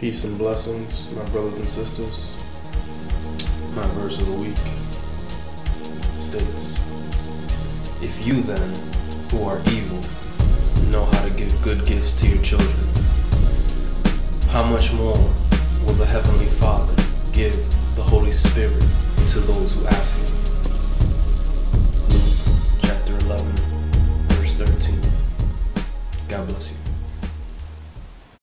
Peace and blessings, my brothers and sisters. My verse of the week states If you then, who are evil, know how to give good gifts to your children, how much more will the Heavenly Father give the Holy Spirit to those who ask Him? Luke chapter 11, verse 13. God bless you.